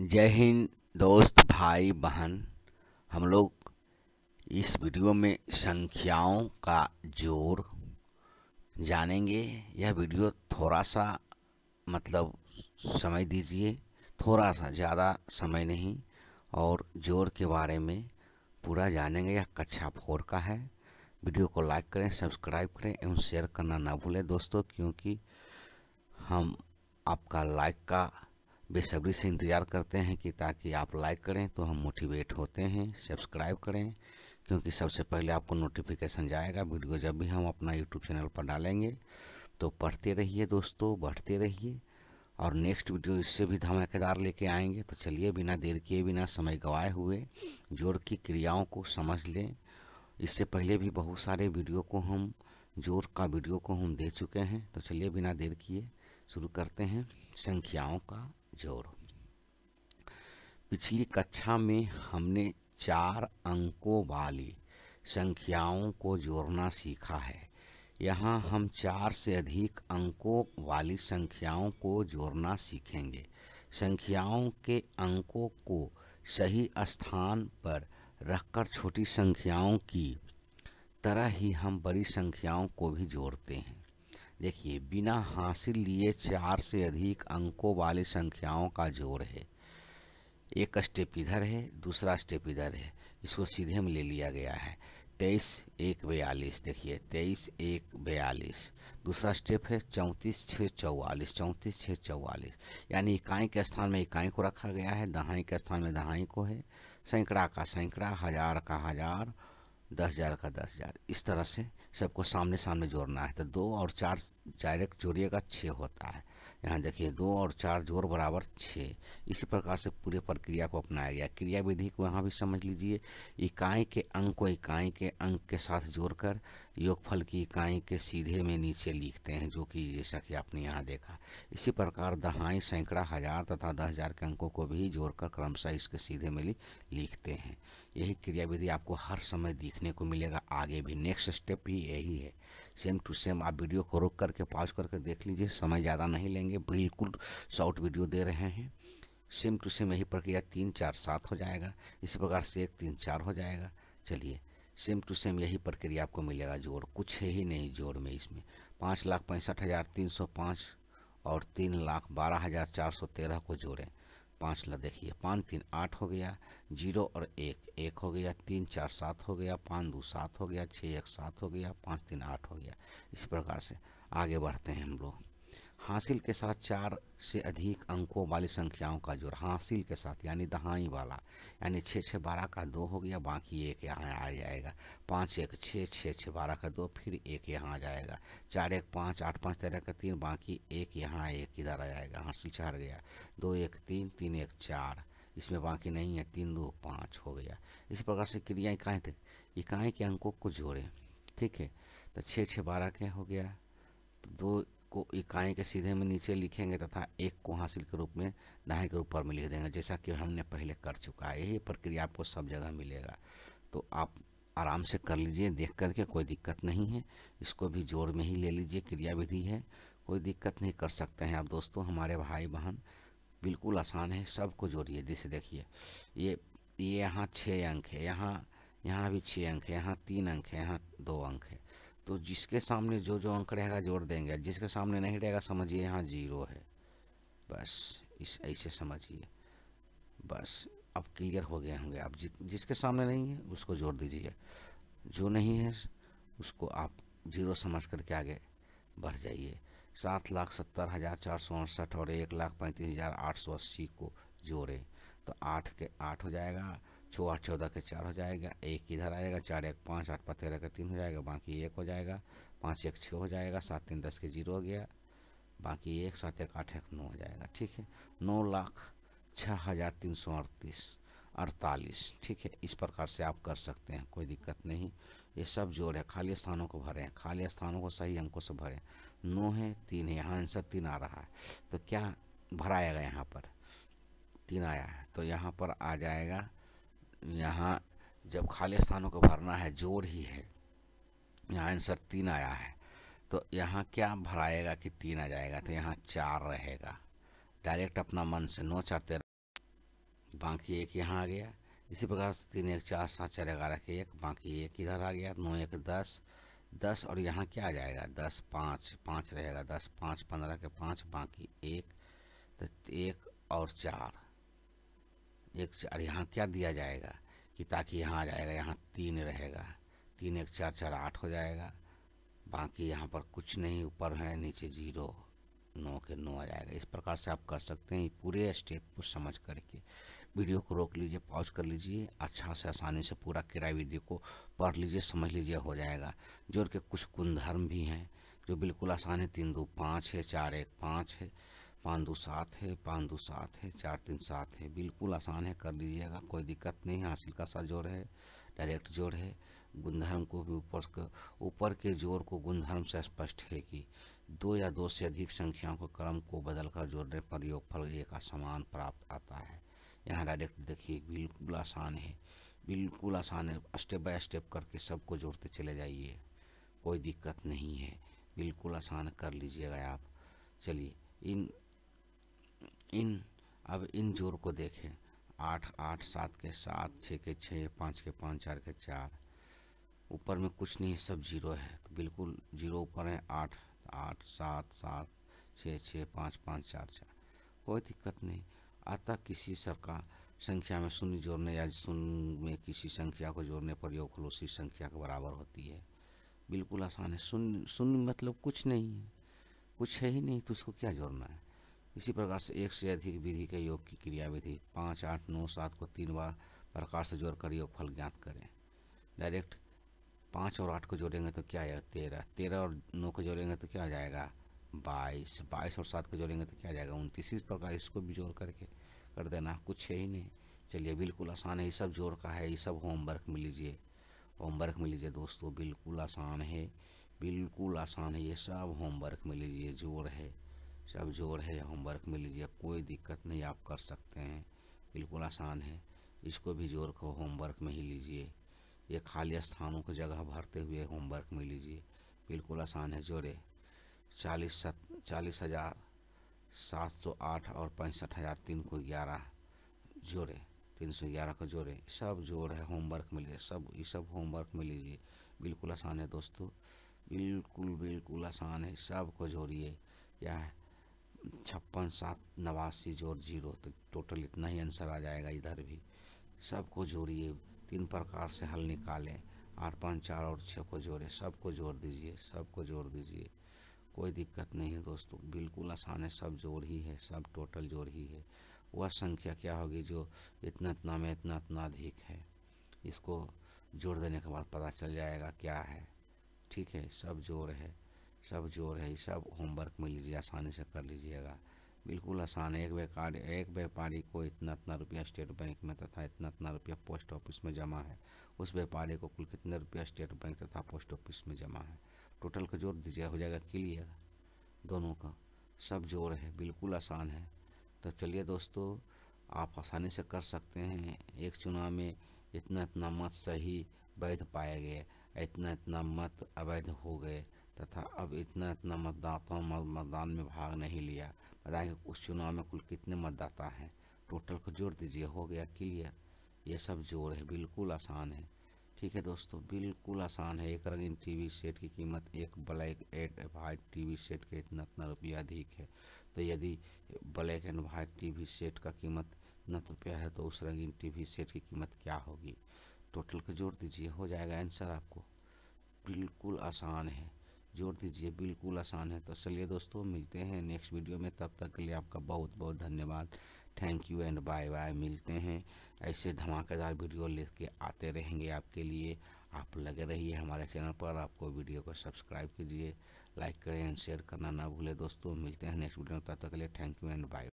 जय हिंद दोस्त भाई बहन। हम लोग इस वीडियो में संख्याओं का जोड़ जानेंगे। यह वीडियो थोड़ा सा मतलब समय दीजिए, थोड़ा सा, ज़्यादा समय नहीं, और जोड़ के बारे में पूरा जानेंगे। यह कक्षा फोर का है। वीडियो को लाइक करें, सब्सक्राइब करें एवं शेयर करना ना भूलें दोस्तों, क्योंकि हम आपका लाइक का बेसब्री से इंतज़ार करते हैं कि ताकि आप लाइक करें तो हम मोटिवेट होते हैं सब्सक्राइब करें, क्योंकि सबसे पहले आपको नोटिफिकेशन जाएगा, वीडियो जब भी हम अपना यूट्यूब चैनल पर डालेंगे तो पढ़ते रहिए दोस्तों, बढ़ते रहिए, और नेक्स्ट वीडियो इससे भी धमाकेदार लेके आएँगे तो चलिए बिना देर किए, बिना समय गवाए हुए जोड़ की क्रियाओं को समझ लें। इससे पहले भी बहुत सारे वीडियो को हम जोड़ का वीडियो को हम दे चुके हैं तो चलिए बिना देर किए शुरू करते हैं संख्याओं का। जोड़। पिछली कक्षा में हमने चार अंकों वाली संख्याओं को जोड़ना सीखा है। यहाँ हम चार से अधिक अंकों वाली संख्याओं को जोड़ना सीखेंगे। संख्याओं के अंकों को सही स्थान पर रखकर छोटी संख्याओं की तरह ही हम बड़ी संख्याओं को भी जोड़ते हैं। देखिए, बिना हासिल लिए चार से अधिक अंकों वाली संख्याओं का जोड़ है। एक स्टेप इधर है, दूसरा स्टेप इधर है। इसको सीधे में ले लिया गया है। तेईस, एक, बयालीस। देखिए, तेईस, एक, बयालीस। दूसरा स्टेप है, चौंतीस छः चौवालीस। चौंतीस छः चौवालीस। यानी इकाई के स्थान में इकाई को रखा गया है। दहाई के स्थान में दहाई को है। सैकड़ा का सैकड़ा, हज़ार का हज़ार। दस हज़ार का दस हज़ार। इस तरह से सबको सामने सामने जोड़ना है। तो दो और चार डायरेक्ट जोड़िएगा छः होता है। यहाँ देखिए, दो और चार जोड़ बराबर छः। इसी प्रकार से पूरे प्रक्रिया को अपनाया गया। क्रिया विधि को यहाँ भी समझ लीजिए, इकाई के अंक को इकाई के अंक के साथ जोड़कर योगफल की इकाई के सीधे में नीचे लिखते हैं, जो कि जैसा कि आपने यहाँ देखा। इसी प्रकार दहाई सैकड़ा हज़ार तथा दस हज़ार के अंकों को भी जोड़कर क्रमशः इसके सीधे में लिखते हैं। यही क्रिया विधि आपको हर समय दिखने को मिलेगा। आगे भी नेक्स्ट स्टेप भी यही है। सेम टू सेम आप वीडियो को रोक करके पॉज करके देख लीजिए, समय ज़्यादा नहीं लेंगे, बिल्कुल शॉर्ट वीडियो दे रहे हैं। सेम टू सेम यही प्रक्रिया तीन चार सात हो जाएगा, इसी प्रकार से एक तीन चार हो जाएगा। चलिए सेम टू सेम यही प्रक्रिया आपको मिलेगा, जोड़, कुछ है ही नहीं जोड़ में इसमें। पाँच लाख पैंसठ हज़ार तीन सौ पाँच और तीन लाख बारह हज़ार चार सौ तेरह को जोड़ें। पाँच ला देखिए, पाँच तीन आठ हो गया, ज़ीरो और एक एक हो गया, तीन चार सात हो गया, पाँच दो सात हो गया छः एक सात हो गया, पाँच तीन आठ हो गया। इस प्रकार से आगे बढ़ते हैं हम लोग। हासिल के साथ चार से अधिक अंकों वाली संख्याओं का जोड़ हासिल के साथ, यानी दहाई वाला, यानी छः छः बारह का दो हो गया, बाकी एक यहाँ आ जाएगा। पाँच एक छः छः छः बारह का दो, फिर एक यहाँ आ जाएगा। चार एक पाँच, आठ पाँच, तेरह का तीन, बाकी एक यहाँ, एक इधर आ जाएगा। हासिल चार गया। दो एक तीन तीन एक चार। इसमें बाकी नहीं है, तीन दो पाँच हो गया। इस प्रकार से क्रिया इकाई थे। इकाई के अंकों को जोड़ें। ठीक है? तो छः छः बारह के हो गया? दो को इकाई के सीधे में नीचे लिखेंगे तथा एक को हासिल के रूप में दाएँ के ऊपर में लिख देंगे। जैसा कि हमने पहले कर चुका है, यही प्रक्रिया आपको सब जगह मिलेगा। तो आप आराम से कर लीजिए, देख करके कोई दिक्कत नहीं है। इसको भी जोड़ में ही ले लीजिए क्रिया विधि है। कोई दिक्कत नहीं, कर सकते हैं आप दोस्तों, हमारे भाई बहन बिल्कुल आसान है सबको जोड़िए, जैसे देखिए, ये ये यहाँ छः अंक है, यहाँ यहाँ भी छः अंक है, यहाँ तीन अंक है, यहाँ दो अंक है। तो जिसके सामने जो जो अंक रहेगा जोड़ देंगे जिसके सामने नहीं रहेगा समझिए यहाँ ज़ीरो है। बस इस ऐसे समझिए। बस अब क्लियर हो गए होंगे। आप जि, जिसके सामने नहीं है उसको जोड़ दीजिए। जो नहीं है उसको आप ज़ीरो समझ करके आगे बढ़ जाइए। सात लाख सत्तर हज़ार चार सौ अड़सठ और एक लाख पैंतीस हज़ार आठ सौ अस्सी को जोड़ें। तो आठ के आठ हो जाएगा। छः आठ चौदह के चार हो जाएगा, एक इधर आएगा, चार एक पाँच, आठ पाँच तेरह का तीन हो जाएगा, बाकी एक हो जाएगा, पाँच एक छः हो जाएगा, सात तीन दस के ज़ीरो हो गया, बाकी एक, सात एक, आठ एक नौ हो जाएगा, ठीक है? नौ लाख छः हज़ार तीन सौ अड़तीस, अड़तालीस, ठीक है? इस प्रकार से आप कर सकते हैं, कोई दिक्कत नहीं। ये सब जोड़ है, खाली स्थानों को भरें खाली स्थानों को सही अंकों से भरें नौ है, तीन है, यहाँ आंसर तीन आ रहा है। तो क्या भराएगा यहाँ पर? तीन आया है तो यहाँ पर आ जाएगा यहाँ जब खाली स्थानों को भरना है, ज़ोर ही है। यहाँ आंसर तीन आया है। तो यहाँ क्या भराएगा कि तीन आ जाएगा? तो यहाँ चार रहेगा। डायरेक्ट अपना मन से नौ तेरह। बाकी एक यहाँ आ गया। इसी प्रकार से तीन एक चार सात चार ग्यारह के एक, बाकी एक इधर आ गया। नौ एक दस दस और यहाँ क्या आ जाएगा? दस पाँच पाँच रहेगा। दस, पाँच, पंद्रह के पाँच, बाकी एक तो एक और चार। एक चार यहाँ क्या दिया जाएगा? कि ताकि यहाँ आ जाएगा, यहाँ तीन रहेगा। तीन एक चार चार आठ हो जाएगा। बाकी यहाँ पर कुछ नहीं, ऊपर है, नीचे ज़ीरो, नौ के नौ आ जाएगा। इस प्रकार से आप कर सकते हैं पूरे स्टेप को समझ करके। वीडियो को रोक लीजिए पॉज कर लीजिए। अच्छा से आसानी से पूरा किराए वीडियो को पढ़ लीजिए, समझ लीजिए, हो जाएगा। जोड़ के कुछ गुणधर्म भी हैं, जो बिल्कुल आसान है, तीन दो पाँच है, चार एक पाँच है। पाँच दो सात है पाँच दो सात है, चार तीन सात है। बिल्कुल आसान है, कर लीजिएगा कोई दिक्कत नहीं है। हासिल का सा जोड़ है, डायरेक्ट जोड़ है। गुणधर्म को भी ऊपर ऊपर के जोड़ को गुणधर्म से स्पष्ट है कि दो या दो से अधिक संख्याओं के क्रम को बदलकर जोड़ने पर योगफल एक का समान प्राप्त आता है। यहाँ डायरेक्ट देखिए, बिल्कुल आसान है। बिल्कुल आसान है। स्टेप बाय स्टेप करके सबको जोड़ते चले जाइए। कोई दिक्कत नहीं है। बिल्कुल आसान कर लीजिएगा आप। चलिए, इन इन, अब इन जोड़ को देखें। आठ आठ, सात के सात छः के छः पाँच के पाँच, चार के चार। ऊपर में कुछ नहीं, सब ज़ीरो है। तो बिल्कुल ज़ीरो ऊपर है। आठ आठ, सात सात छः छः पाँच पाँच, चार चार। कोई दिक्कत नहीं। अतः किसी सरकार संख्या में शून्य जोड़ने या शून्य में किसी संख्या को जोड़ने पर योग उसी संख्या के बराबर होती है। बिल्कुल आसान है। शून्य शून्य मतलब कुछ नहीं है। कुछ है ही नहीं तो उसको क्या जोड़ना है? इसी प्रकार से एक से अधिक विधि के योग की क्रिया विधि पाँच, आठ, नौ, सात को तीन बार प्रकार से जोड़कर योग फल ज्ञात करें। डायरेक्ट पाँच और आठ को जोड़ेंगे तो क्या आएगा तेरह। तेरह और नौ को जोड़ेंगे तो क्या आ जाएगा? बाईस। बाईस और सात को जोड़ेंगे तो क्या आ जाएगा? उनतीस। इस प्रकार इसको भी जोड़ करके कर देना। कुछ है ही नहीं। चलिए, बिल्कुल आसान है। ये सब जोड़ का है। ये सब होमवर्क में लीजिए। होमवर्क में लीजिए दोस्तों। बिल्कुल आसान है। बिल्कुल आसान है। ये सब होमवर्क में लीजिए। जोड़ है। सब जोड़ है होमवर्क में लीजिए कोई दिक्कत नहीं, आप कर सकते हैं। बिल्कुल आसान है। इसको भी जोड़ को होमवर्क में ही लीजिए। ये खाली स्थानों को जगह भरते हुए होमवर्क में लीजिए। बिल्कुल आसान है जोड़े चालीस सत, चालीस हज़ार सात सौ आठ और पैंसठ हज़ार तीन को ग्यारह जोड़े तीन सौ ग्यारह को जोड़े सब जोड़ है होमवर्क में लीजिए सब, ये सब होमवर्क में लीजिए। बिल्कुल आसान है दोस्तों। बिल्कुल बिल्कुल आसान है, सबको जोड़िए क्या है छप्पन, सात, नवासी, जोड़ ज़ीरो तो टोटल इतना ही आंसर आ जाएगा इधर भी। सबको जोड़िए, तीन प्रकार से हल निकालें, आठ, पाँच, चार और छः को जोड़ें, सबको जोड़ दीजिए, सबको जोड़ दीजिए। कोई दिक्कत नहीं है दोस्तों, बिल्कुल आसान है, सब जोड़ ही है, सब टोटल जोड़ ही है। वह संख्या क्या होगी जो इतना इतना में इतना इतना अधिक है? इसको जोड़ देने के बाद पता चल जाएगा क्या है। ठीक है, सब जोड़ है। सब जोड़ है, सब होमवर्क में लीजिए, आसानी से कर लीजिएगा। बिल्कुल आसान है, एक व्यापारी एक व्यापारी को इतना इतना रुपया स्टेट बैंक में तथा इतना इतना रुपया पोस्ट ऑफ़िस में जमा है। उस व्यापारी को कुल कितने रुपया स्टेट बैंक तथा पोस्ट ऑफ़िस में जमा है? टोटल का जोड़ दीजिए, हो जाएगा क्लियर दोनों का। सब जोड़ है, बिल्कुल आसान है। तो चलिए दोस्तों, आप आसानी से कर सकते हैं। एक चुनाव में इतना इतना मत सही वैध पाए गए इतना इतना मत अवैध हो गए। तथा अब इतना इतना मतदाताओं मतदान में भाग नहीं लिया। बताएँ उस चुनाव में कुल कितने मतदाता हैं। टोटल को जोड़ दीजिए, हो गया क्लियर। ये सब जोड़ है, बिल्कुल आसान है। ठीक है दोस्तों, बिल्कुल आसान है। एक रंगीन टीवी सेट की कीमत एक black and white TV set के इतना इतना रुपया अधिक है। तो यदि black and white TV set का कीमत इतना रुपया है तो उस रंगीन टीवी सेट की कीमत क्या होगी? टोटल को जोड़ दीजिए, हो जाएगा आंसर आपको। बिल्कुल आसान है। जोड़ दीजिए, बिल्कुल आसान है। तो चलिए दोस्तों, मिलते हैं नेक्स्ट वीडियो में। तब तक के लिए आपका बहुत बहुत धन्यवाद। Thank you and bye bye मिलते हैं ऐसे धमाकेदार वीडियो लेके आते रहेंगे आपके लिए। आप लगे रहिए हमारे चैनल पर। आपको वीडियो को सब्सक्राइब कीजिए लाइक करें एंड शेयर करना ना भूलें। दोस्तों, मिलते हैं नेक्स्ट वीडियो में। तब तक के लिए थैंक यू एंड बाय